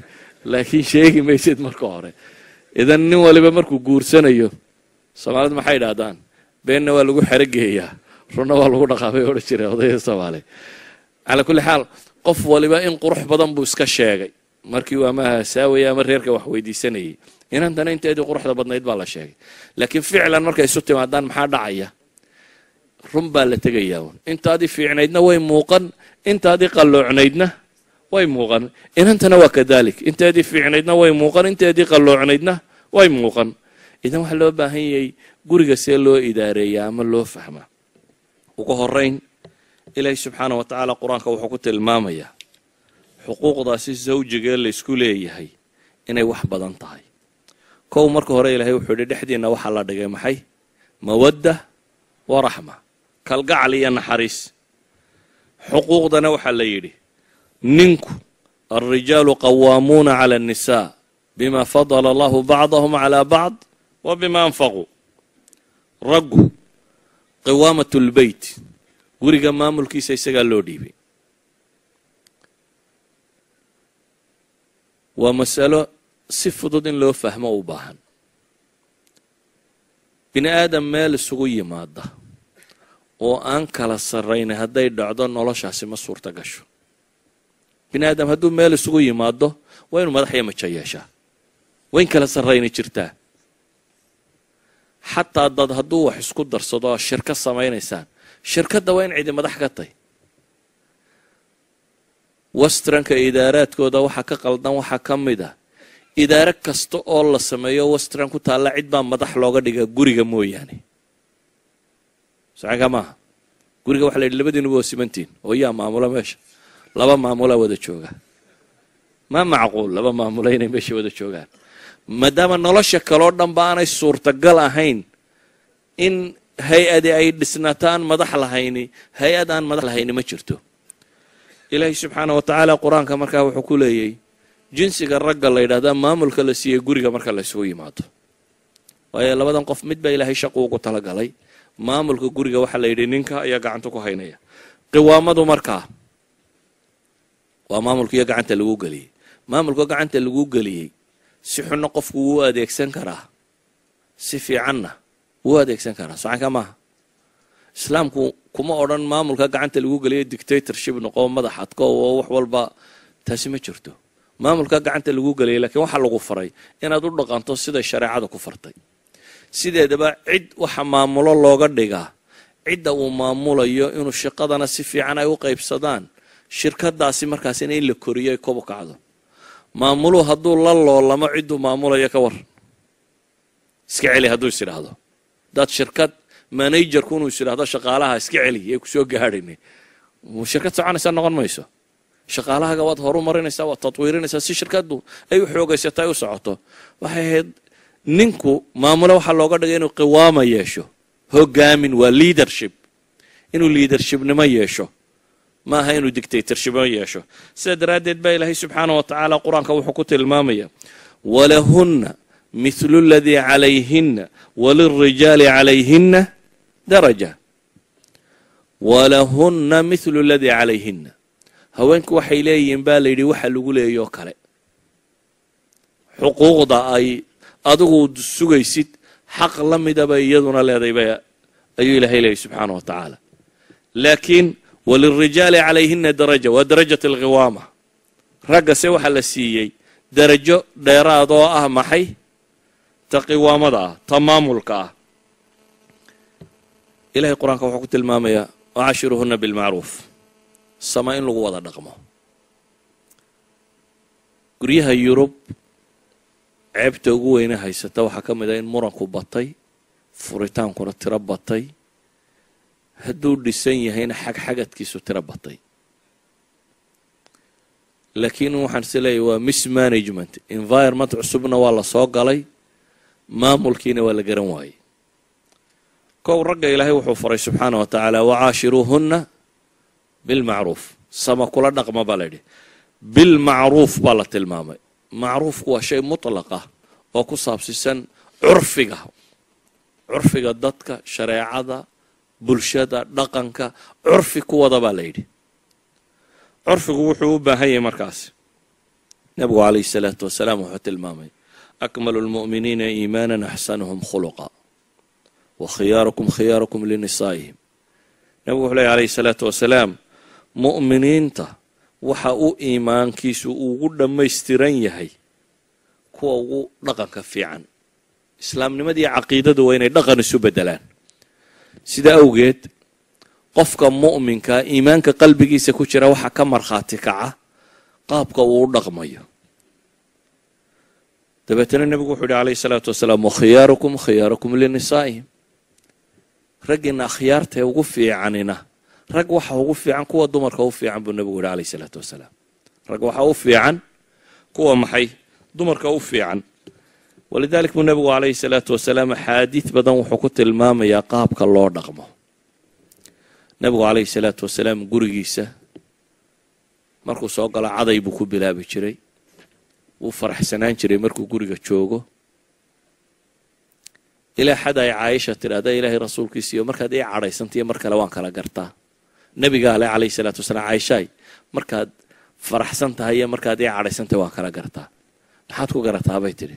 Laakiin sheegi maysid marka hore. Idan nin waliba markuu guursanayo soomaalidu maxay idhaahdaan beenna waa lagu xerogeeyaa runna waa lagu dhaqaabay odhan jira odayda soomaaliya calaa kulli xaal qof waliba in qurux badan buu iska sheegay. Markii uu ama hasaawaya ama reerka wax weydiisanayay inantana inteedii quruxda badnayd baa la sheegay. Laakiin ficlan markay isu timaadaan maxaa dhacaya? Run baa la tegayaa un intaadii fiicnaydna way muuqan intaadii qalloocnaydna way muuqan. Inantana waa kadalik. Inteedii fiicnaydna way muuqan inteedii qalloocnaydna way muuqan. Idan waxaa loo baahan yahay guriga see loo idaareeyaa ama loo fahmaa? Ugu horeyn ilaahi subxaana wa tacaala qur'aanka wuxuu ku tilmaamayaa xuquuqdaasi zawjigee laysku leeyahay inay wax badan tahay kow marka hore ilaahay wuxuu yidhi dhexdiinna waxaa la dhigay maxay? Mawadda wa raxma kalgacal iyo naxariis. Xuquuqdana waxaa la yidhi ninku alrijaalu qawaamuuna cala annisaa bima fadala allahu bacdahum calaa bacd wa bima anfaquu. Raggu qiwaamat lbeyt guriga maamulkiisa isagaa loo dhiibay. Waa masalo si fudud in loo fahmo u baahan. Bini aadam meel isugu yimaada oo aan kala sarraynay hadday dhacdo noloshaasi ma suurta gasho. Bini aadam hadduu meel isugu yimaado waa inuu madax iyo majo yeeshaa. Waa kala sarraynay jirtaa. Xataa dad hadduu wax isku darsado oo shirka samaynaysaan shirkadda waa in cidi madax ka tay westranka idaaraadkooda waxa ka qaldan waxaa ka mid a idaaro kasta oo la sameeyo westran ku taalla cid baa madax looga dhigaa guriga mooyaane. Sacanka maaha? Guriga waxa la yidhi labadiinuba waa simantiin. Oo yaa maamula meesha. Laba maamulaa wada jooga. Ma macquul laba maamula inay meesha wada joogaan. Maadaama nolosha kaloo dhanba aanay suurtagal ahayn in hay'adi ay dhisnataan madax lahayni hay'ad aan madax lahayni ma jirto. Ilaahay subxaana wa tacaala qur'aanka markaa wuxuu ku leeyay jinsiga ragga la yidhahdaa maamulka la siiyey guriga marka la isugu yimaado. Waayo labadan qof mid baa ilaahay shaqu ugu talagalay. Maamulka guriga waxaa la yidhi ninka ayaa gacanta ku haynaya. Qiwaamadu markaa waa maamulkiiyo gacanta lagu geliyey. Maamulka gacanta lagu geliyey si xunna qofku wuu adeegsan karaa. Si fiicanna wuu adeegsan karaa. Socanka maaha? Islaamku kuma odhan maamulka gacanta lagu geliyo dictatorship noqo madax adko oo wax walba taasi ma jirto maamulka gacanta lagu geliyay lakiin waxaa lagu faray inaad u dhaqanto siday shareecada ku fartay. Sideedaba cid waxa maamulo looga dhigaa. Cidda uu maamulayo inuu shaqadana si fiican ay u qaybsadaan shirkadaasi markaasina in la koriyo ay kobu kacdo. Maamuluhu hadduu la loolamo cidduu maamulayo ka war. Iska celi hadduu is idhaahdo dad shirkad managerku inuu is idhaahdo shaqaalaha iska celi ee ku soo gaadhayn shirkad soconaysa noqon mayso shaqaalahaga waad horu waad tatwiirinaysaa si shirkadu ay u xoogaysato ay u socoto. Waxay ahayd ninku maamulo waxaa looga dhigay inuu qiwaama yeesho. Hogaamin waa leadership. Inuu leadershipnimo yeesho. Ma aha inuu dictatorshipnimo yeesho. Sidaa daraaddeed baa ilaahay subxaana wa tacaala qur'aanka wuxuu ku tilmaamaya walahunna mithlu ladii calayhinna walilrijaali calayhinna daraja. Walahunna mithlu ladii calayhinna haweenku waxay leeyihiin baa layidhi waxa lagu leeyoo kale. Xuquuqda ay adigu sugaysid xaq la midaba iyaduna leedayba ayuu ilaahay leeyay subxaana wa tacaala. Laakiin walilrijaali calayhina daraja waa darajat alqiwaama. Ragga se waxaa la siiyey darajo dheeraad oo ah maxay? Ta qiwaamada ah ta maamulka ah. Ilahay qur'aanka wuxuu ku tilmaamayaa wacashiruhuna bilmacruuf sama in lagu wada dhaqmo. Guryaha yurub ceebta ugu weyne haysata waxaa ka mid ah in muranku batay furitaankuna tiro batay hadduu dhisan yahayna xagxagadkiisu tiro batay. Laakiin waxaan is leeyahy waa mismanagement. Environment cusubna waa la soo galay maamulkiina waa la garan waayey. Kow ragga ilaahay wuxuu faray subxaana wa tacaala wacaashiruuhunna bilmacruuf sama kula dhaqma baa layidhi bilmacruuf baa la tilmaamay macruufku waa shay mutlaq ah oo ku saabsisan curfiga curfiga dadka shareecada bulshada dhaqanka curfi ku wada baa la yidhi curfigu wuxuu u baahan yahay markaasi nebigu calayhi salaatu wasalaam wuxuu tilmaamay akmalu lmu'miniina iimaanan axsanuhum khuluqa wa khiyaarukum khiyaarukum linisaa'ihim nebigu wuxuu leeya calayhi salaatu wasalaam mu'miniinta waxa u iimaankiisu ugu dhammaystiran yahay kuwa ugu dhaqanka fiican. Islaamnimadii caqiidadu waa inay dhaqan isu beddelaan. Sida awgeed qofka mu'minka iimaanka qalbigiisa ku jira waxaa ka markhaati kaca qaabka uu dhaqmayo. Dabeetana nebigu wuxuu yihi calayhi salaatu wasalaam wakhiyaarukum khiyaarukum linisaa'ihim raggiina akhyaartae ugu fiicanina rag waxa ugu fiican kuwa dumarka u fiican buu nebigu yihi calayhi salaatu wasalaam. Rag waxa u fiican kuwa maxay? Dumarka u fiican. Walidalik buu nebigu calayhi salaatu wasalaam axaadiid badan wuxuu ku tilmaamayaa qaabka loo dhaqmo. Nebigu calayhi salaatu wasalaam gurigiisa markuu soo galo caday buu ku bilaabi jiray. Wuu faraxsanaan jiray markuu guriga joogo. Ilaa xad ay caaisha tidhaahda ilaahay rasuulkiisiiyo markaad ii cadhaysantayo mar kale waan kala gartaa nebiga ale calayhi salaatu wasalaam caaishaay markaad faraxsan tahay iyo markaad ii cadhaysantahay waan kala gartaa maxaad ku garataa bay tidhi.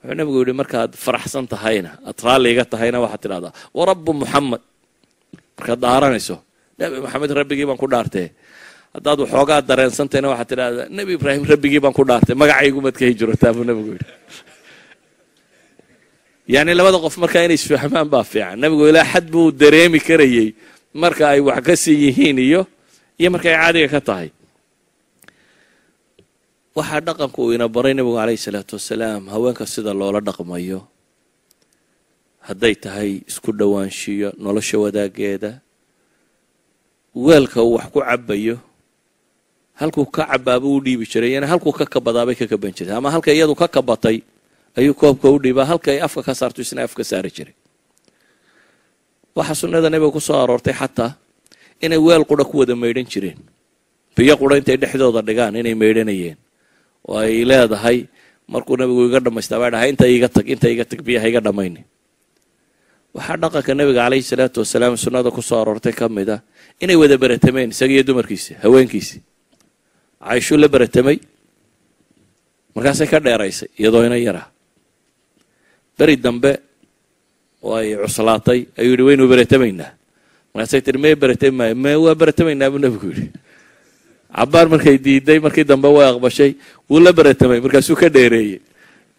Wuxuu nebigu yidhi markaad faraxsan tahayna aad raalliga tahayna waxaad tidhahdaa warabbu muxamed markaad dhaaranayso nebi maxamed rabbigii baan ku dhaartee haddaad waxoogaa dareensantayna waxaad tidhahdaa nebi ibraahim rabbigii baan ku dhaartay. Magacaygumaad ka hijrotaa buu nebigu yidhi. Yacni labada qof markaa inay isfahmaan baa fiican. Nebigu ilaa xad buu dareemi karayey marka ay wax ka sii yihiin iyo iyo marka ay caadiga ka tahay. Waxaa dhaqanku uu ina baray nebigu calayhi salaatu wasalaam haweenka sida loola dhaqmayo hadday tahay isku dhowaanshiyo nolosha wadaageeda weelka uu wax ku cabayo halkuu ka cabaaba u dhiibi jiray yani halkuu ka kabadaabay ka kaban jirtay ama halka iyadu ka kabatay ayuu koobka u dhiibaa halka ay afka ka saarto isna afka saari jiray waxaa sunnada nebiga ku soo aroortay xataa inay weel qura ku wada maydhan jireen. Biyo qura intay dhexdooda dhigaan inay maydhanayeen. Oo ay leedahay markuu nebigu iga dhammaystaa baa dhahay inta iga tag inta iga tag biyaha iga dhammayni waxaa dhaqanka nebiga calayhi salaatu wasalaam sunnada ku soo aroortay ka mid a inay wada beratameen isaga iyo dumarkiisi haweenkiisi cayshuu la beratamay markaasay ka dheeraysay iyadoo ina yaraa. Beri dambe oo ay cuslaatay ayuu yidhi waynu beratamaynaa markaasay tihi may beratami maayo me waa beratamaynaa buu nebigu yidhi. Cabbaar markay diiday markii dambe way aqbashay wuu la beratamay markaasuu ka dheereeyey.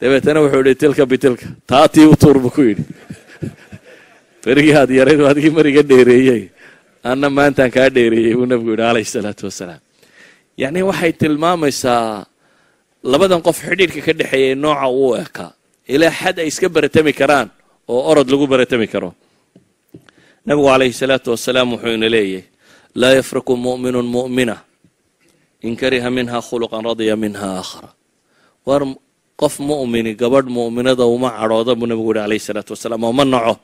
Dabeetana wuxuu yidhi tilka bitilka taatii u tuur buu ku yidhi. [LAUGHS] Berigii aad yarayd adigii mariga dheereeyey anna maantaan kaa dheereeyey buu nebigu yidhi calayhi salaatu wasalaam. Yacni waxay tilmaamaysaa labadan qof xidhiidhka ka dhexeeyay nooca uu ekaa ilaa xad ay iska beratami karaan oo orod lagu beratami karo. Nebigu calayhi salaatu wasalaam wuxuu ina leeyahy laa yafraku mu'minun mu'mina. In kariha minha khuluqan radya minha aakhara. War qof mu'mini gabadh mu'minada uma cadhooda buu nebigu yihi calayhi salaatu wasalaam oo ma naco.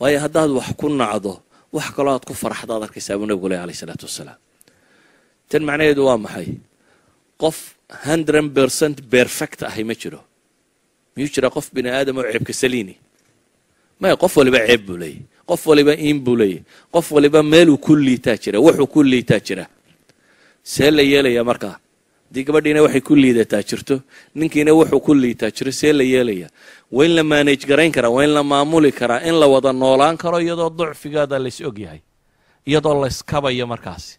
Waayo haddaad wax ku nacdo wax kaloo aad ku faraxdaad arkaysaa buu nebigu leh alayh salaatu wasalaam tan macnaheedu waa maxay? Qof hundred percent perfect ahi ma jiro. Miyuu jiraa qof bini aadam oo ceebka saliini maya qof waliba ceeb buu leeyahy qof waliba iin buu leeyahy qof waliba meeluu ku liitaa jira wuxuu ku liitaa jira. See la yeelaya markaa haddii gabadhiina waxay ku liidataa jirto ninkiina wuxuu ku liitaa jiro see la yeelaya waa in la maanage garayn karaa waa in la maamuli karaa in la wada noolaan karo iyadoo ducfigaada lays og yahay iyadoo layskabayo markaasi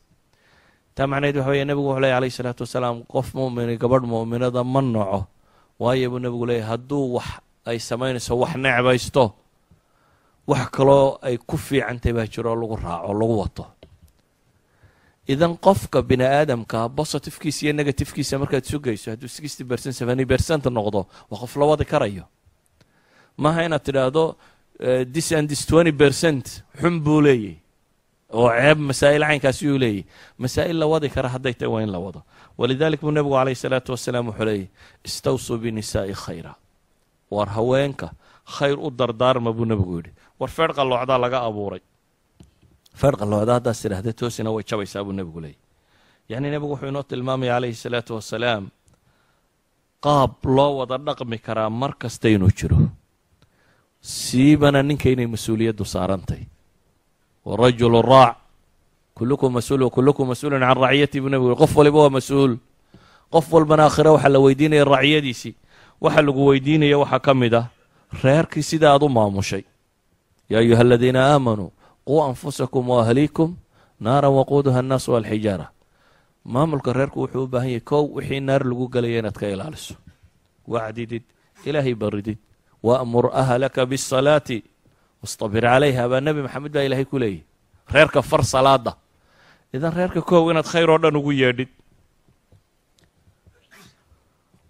taa macnaheed waxa weeye nebigu wuxuu leeyahy alayhi salaatu wasalaam qof mu'mini gabadh mu'minada ma noco. Waayo buu nebigu leeyahy hadduu wax ay samaynayso wax necbaysto wax kaloo ay ku fiicantahy baa jiro oo lagu raaco lagu wato. Idan qofka bini aadamka positifkiisa iyo negatifkiisa markaad sugayso hadduu sixty percent seventy percent noqdo waa qof la wadi karayo. Maaha inaad tidhaahdo this and this twenty percent xun buu leeyahy oo ceeb masaa'il caynkaasi uu leeyahy masaa'il la wadi kara hadday tahay waa in la wado. Walidalik buu nebigu calayhi salaatu wasalaam wuxuu leeyahy istawsuu binisaa'i khayra. War haweenka khayr u dardaarma buu nebigu yidhi war feer qalloocdaa laga abuuray. Feer qalloocda haddaas tidhaahda toosina way jabaysaa buu nebigu leeyahy yacni nebigu wuxuu inoo tilmaamaya calayhi salaatu wasalaam qaab loo wada dhaqmi karaa mar kasta inuu jiro. Siibana ninka inay mas'uuliyaddu saarantay. Warajulu raac kullukum mas'uul wakullukum mas'uulun can raciyati buu nebigu qof waliba waa mas'uul. Qof walbana aakhira waxaa la weydiinaya raciyadiisii waxa lagu weydiinaya waxaa ka mid ah. Reerkii sida aad u maamushay yaa ayuha aladiina aamanuu quu anfusakum waahliikum naaran waquuduha annaasu walxijaara maamulka reerku wuxuu u baahan yahay kow wixii naar lagu gelaya inaad ka ilaaliso wacdidid ilaahay baridid waamur ahlaka bisalaati wastabir calayha baa nebi maxamed baa ilaahay ku leeyahy reerka far salaada idan reerka kow inaad khayr oo dhan ugu yeedhid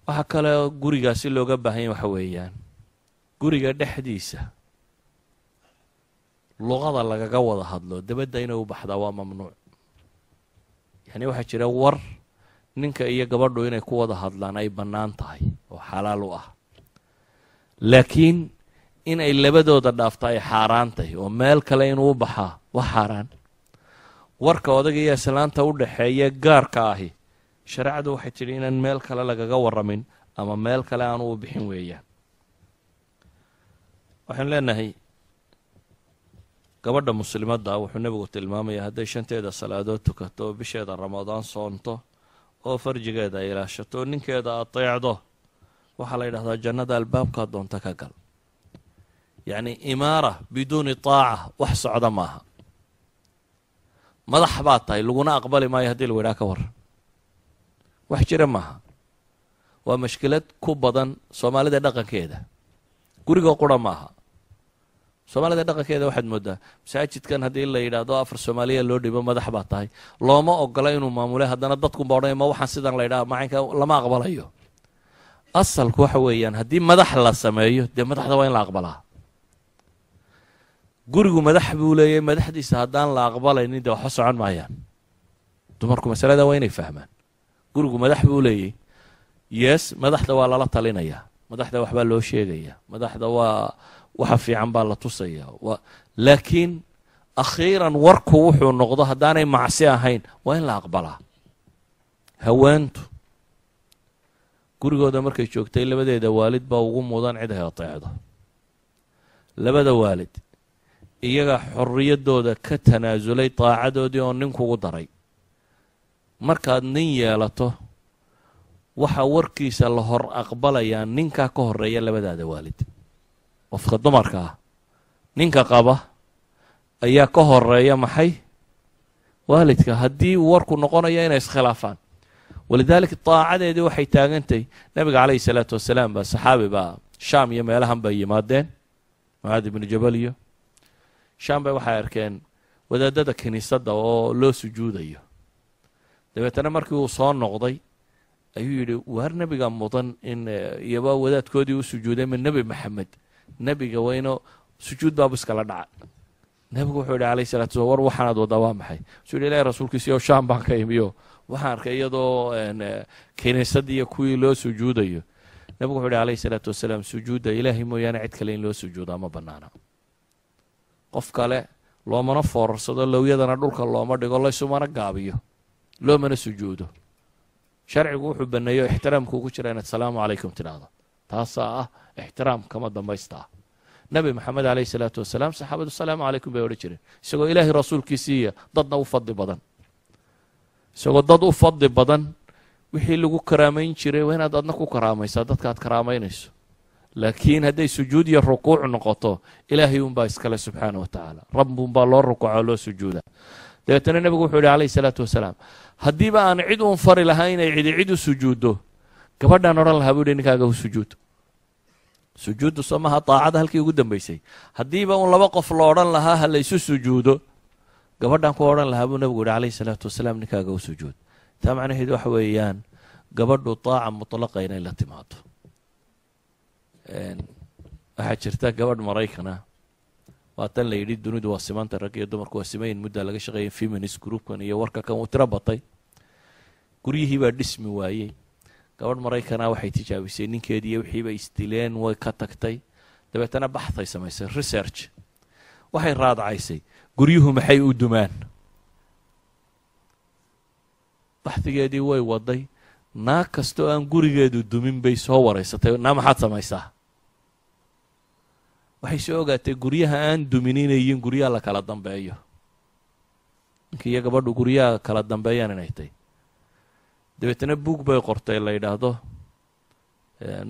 waxaa kale gurigaasi looga baahanya waxa weeyaan guriga dhexdiisa luqada lagaga wada hadlo dabadda inay u baxdaa waa mamnuuc. Yacni waxaa jira war ninka iyo gabadhu inay ku wada hadlaan ay bannaan tahay oo xalaal u ah. Laakiin inay labadooda dhaafta ay xaaraan tahay oo meel kale inuu u baxaa waa xaaraan. Warka odaga iyo islaanta u dhaxeeya gaarka ahi shareecadu waxay tidhi inaan meel kale lagaga warramin ama meel kale aanu u bixin weeyaan. Waxaan leenahay gabadha muslimadda wuxuu nebigu tilmaamayaa hadday shanteeda salaadood tukato oo bisheeda ramadaan soonto oo farjigeeda ilaashato ninkeeda ateecdo waxaa la yidhahdaa jannada albaabkaa doonta ka gal. Yacni imaara biduuni taaca wax socda maaha. Madax baad tahay laguna aqbali maayo haddii lagu yidhaha ka warran. Wax jira maaha. Waa mashkilad ku badan soomaalida dhaqankeeda. Gurigoo qura maaha soomaalida dhaqankeeda waxaad moodaa masaajidkan haddii la yidhaahdo afar soomaaliya loo dhibo madax baa tahay looma ogola inuu maamulay haddana dadkunba odhanay ma waxaan sidan la yidhaha macaynka lama aqbalayo asalku waxa weeyaan haddii madax la sameeyo dee madaxda waa in la aqbalaa gurigu madax buu leeyahy madaxdiisa haddaan la aqbalaynin dee waxba socon maayaan dumarku masalada waa inay fahmaan gurigu madax buu leeyahy yes madaxda waa lala talinayaa madaxda waxbaa loo sheegayaa madaxda waa waxa fiican baa la tusayaa wa laakiin akhiiran warku wuxuu noqdo haddaanay macsi ahayn waa in la aqbalaa. Haweentu gurigooda markay joogtay labadeeda waalid baa ugu mudan cid ay ateecdo labada waalid iyaga xorriyaddooda ka tanaasulay daacadoodii oo nin kugu daray. Markaad nin yeelato waxa warkiisa la hor aqbalayaa ninkaa ka horreeya labadaada waalid. Qofka dumarka ah. Ninka qaba ayaa ka horreeya maxay? Waalidka. Haddii warku noqonayo inay iskhilaafaan. Walidaalika daacadeedii waxay taagantahy nebiga calayhi salaatu wasalaam baa saxaabi baa shaam iyo meelahan bay yimaadeen. Mucaad ibnu jabal iyo shaam bay waxay arkeen wadaadada kiniisadda oo loo sujuudayo. Dabeetana markii uu soo noqday ayuu yidhi waar nebiga mudan in iyoba wadaadkoodii u sujuuday ma nebi maxamed nebiga wayno sujuud baabu iskala dhaca nebigu wuxuu yidhi alayh salatu slam war waxaanaad waddaa waa maxay suu yidhi ilahi rasuulkiisiyo shaam baan ka imiyo waxaan arkay iyadoo kiniisadii iyo kuwii loo sujuudayo nebigu wuxuu yidhi alayhi salaatu wasalaam sujuudda ilaahay mooyaane cid kale in loo sujuudaa ma bannaana qof kale loomana foorarsado lowyadana dhulka looma dhigo laysumana gaabiyo loomana sujuudo sharcigu wuxuu baneeyo ixtiraamkuu ku jira inaad salaamu calaykum tidhaahdo. Taasaa ah ixtiraam kama dambaysta. Ah nebi maxamed caleyhi salaatu wasalaam saxaabadu salaamu calaykum bay odhan jireen. Isagoo ilaahay rasuulkiisiiya dadna u fadli badan. Isagoo dad u fadli badan wixii lagu karaamayn jiray waa inaad adna ku karaamaysaa dadka aad karaamaynayso. Laakiin hadday sujuud iyo rukuuc noqoto ilaahay unbaa iskale subxaana wa tacaala. Rabbuunbaa loo rukuuca oo loo sujuuda dabeetana nebigu wuxuu yihi calayhi salaatu wasalaam haddiiba aan cid uun fari lahaa inay cidi cid u sujuuddo gabadhaan odhan lahaa buu yihi ninkaaga u sujuud. Sujuuddu soo maha daacada halkii ugu dambaysay. Haddiiba uun laba qof la odhan lahaa ha laysu sujuudo gabadhaan ku odhan lahaa buu nebigu yihi calayhi salaatu wasalaam ninkaaga u sujuud. Taa macnaheedu waxa weeyaan gabadhu daaca mutlaqa inay la timaado waxaa jirta gabadh maraykana waa tan la yidhi dunidu waa simanta rag iyo dumarku waa simayin muddaa laga shaqeeya feminist groupkan iyo warka kan uu tiro batay. Guryihii baa dhismi waayey. Gabadh maraykana waxay tijaabisay ninkeediiyo wixiiba isdileen way ka tagtay. Dabeetana baxtay samaysay research. Waxay raadcaysay guryuhu maxay u dumaan? Baxdigeedii way waday. Naag kastoo aan gurigeedu dumin bay soo wareysatay naa maxaad samaysaa waxay soo ogaatay guryaha aan dumin inay yihiin guryaha la kala dambeeyo. Ninkii iyo gabadhu guryaha kala dambeeyaan inay tay dabeetana buug bay qortay la yidhaahdo.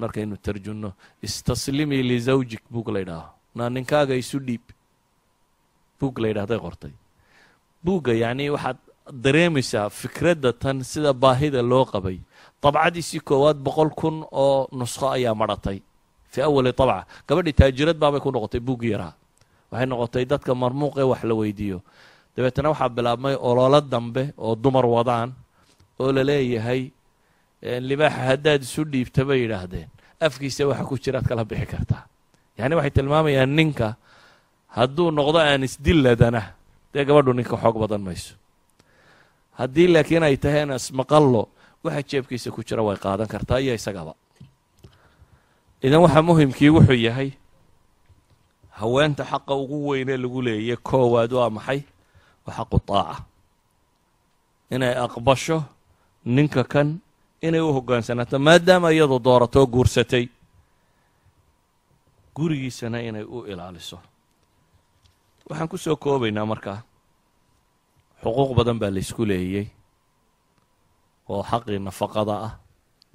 Markaynu tarjunno istaslimii lizawjik buug la ydhaaho naa ninkaaga isu dhiib buug la yidhahday qortay. Buugga yacni waxaad dareemaysaa fikradda tan sida baahida loo qabay. Dabcadiisii koowaad boqol kun oo nusqo ayaa madhatay fii awali dabca gabadhii taajirad baabay ku noqotay buuggii yaraa waxay noqotay dadka marmuuqee wax la weydiiyo dabeetana waxaa bilaabmay ololo dambe oo dumar wadaan oo la leeyahay libaaxa haddaad isu dhiibta bay yidhaahdeen afkiisa waxa ku jiraad kala bixi kartaa yacni waxay tilmaamayaan ninka hadduu noqdo aan isdilladana dee gabadhu ninka xoog badan mayso haddii laakiin ay tahay aan ismaqallo waxa jeebkiisa ku jira way qaadan kartaa iyo isagaba idan waxaa muhimkii wuxuu yahay haweenta xaqa ugu weynee lagu leeyay koowaad waa maxay? Waa xaqu taaca. Inay aqbasho ninka kan inay u hoggaansanaato maadaama iyadu dooratoo guursatay gurigiisana inay u ilaaliso. Waxaan ku soo koobaynaa markaa xuquuq badan baa laysku leeyey oo xaqii nafaqada ah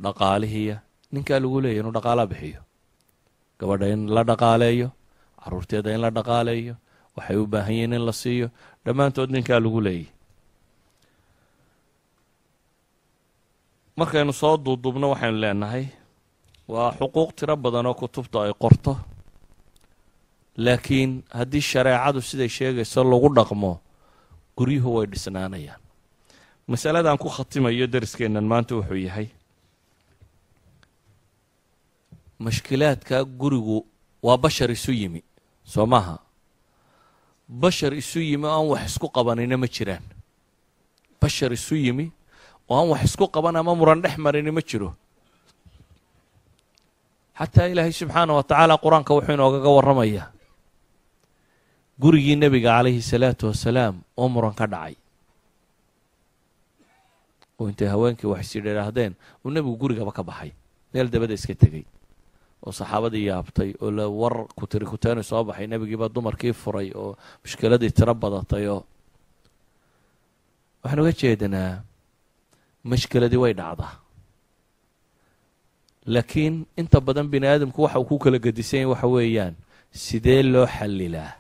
dhaqaalihiya ninkaa lagu leeyahy inuu dhaqaalaa bixiyo. Gabadha in la dhaqaaleeyo carruurteeda in la dhaqaaleeyo waxay u baahan yihiin in la siiyo. Dhammaantood ninkaa lagu leeyay markaynu soo duuduubno waxaynu leenahay waa xuquuq tiro badan oo kutubta ay qorto. Laakiin haddii shareecadu siday sheegayso lagu dhaqmo guryuhu way dhisnaanayaan. Masaladan ku khatimayo dariskeennan maanta wuxuu yahay mashkilaadka gurigu waa bashar isu yimi soo maaha? Bashar isu yimi oo aan wax isku qabanina ma jiraan. Bashar isu yimi oo aan wax isku qaban ama muran dhex marini ma jiro. Xataa ilaahay subxaana wa tacaala qur'aanka wuxuu inoogaga warramayaa. Gurigii nebiga calayhi salaatu wasalaam oo muran ka dhacay. Oo intay haweenkii wax is uu nebigu gurigaba ka baxay. Meel dabada iska tegey oo saxaabadii yaabtay oo la war kutiri kutaani soo baxay nebigiiba dumarkii furay oo mushkiladii tiro badatay oo waxaan uga jeedanaa mashkiladii way dhacdaa. Laakiin inta badan bini aadamku waxa uu ku kala gedisan yahy waxa weeyaan sidee loo xallilaa?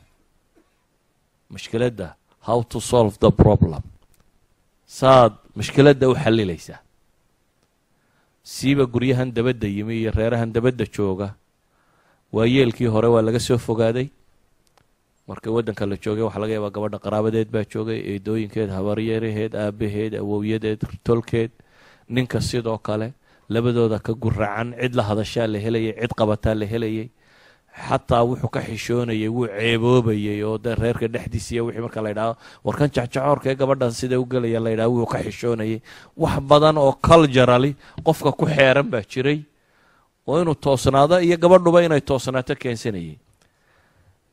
Mashkiladda how to solve the problem. Saad mashkiladda u xallilaysaa siiba guryahan dabadda yimi iyo reerahan dabadda jooga. Waa yeelkii hore waa laga soo fogaaday. Markii waddanka la joogay waxaa laga yaabaa gabadha qaraabadeed baa joogay eedooyinkeed habaryaraheed aabaheed awowyadeed tolkeed. Ninka sidoo kale labadooda ka guracan cid la hadashaa la helayay cid qabataa la helayay xataa wuxuu ka xishoonayay wuu ceeboobayay oo de reerka dhexdiisiiya wixii marka la ydhaho warkan jacjacoorka ee gabadhan sida u gelaya la ydhaho wuu ka xishoonayay. Wax badan oo culturally qofka ku xeeran baa jiray oo inuu toosnaado iyo gabadhuba inay toosnaato keensanayay.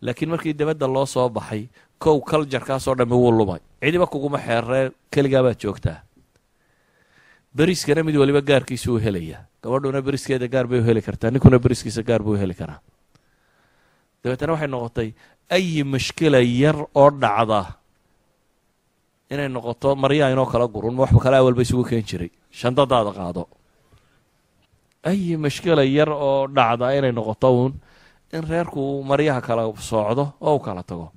Laakiin markii dabadda loo soo baxay kow culturkaasoo dhammi wuu lumay. Cidiba kuguma xeerree keligaa baad joogtaa beriskana mid waliba gaarkiisa uu helaya gabadhuna beriskeeda gaar bay u heli kartaa ninkuna beriskiisa gaar buu heli karaa dabeetana waxay noqotay ayi mashkila yar oo dhacda. Inay noqoto maryaa inoo kala gurun waxba kale awalba isugu keen jiray. Shandadaada qaado. Ayi mashkila yar oo dhacda inay noqoto uun in reerku maryaha kala soocdo oo u kala tago.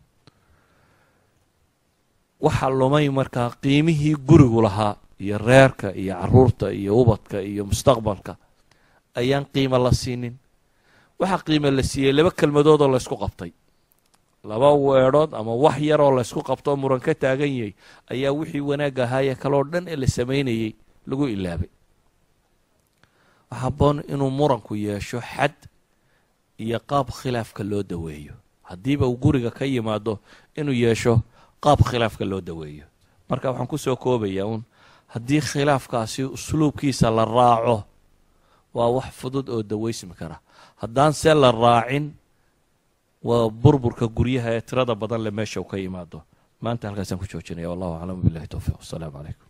Waxaa lumay markaa qiimihii gurigu lahaa iyo reerka iyo carruurta iyo ubadka iyo mustaqbalka ayaan qiimo la siinin waxaa qiimo la siiyey laba kelmadood oo laysku qabtay. Laba weedhood ama wax yar oo laysku qabto oo muran ka taagan yahay ayaa wixii wanaag ahaayee kaloo dhan ee la samaynayay lagu ilaabay. Haboon inuu muranku yeesho xad iyo qaab khilaafka loo daweeyo. Haddiiba uu guriga ka yimaado inuu yeesho qaab khilaafka loo daweeyo. Marka waxaan ku soo koobayaa uun haddii khilaafkaasi usluubkiisa la raaco waa wax fudud oo daweysmi kara haddaan se la raacin waa burburka guryaha ee tirada badan le meesha u ka yimaado. Maanta halkaasaan ku joojinaya. Wallahu aclam billahi towfiiq wasalaamu calaykum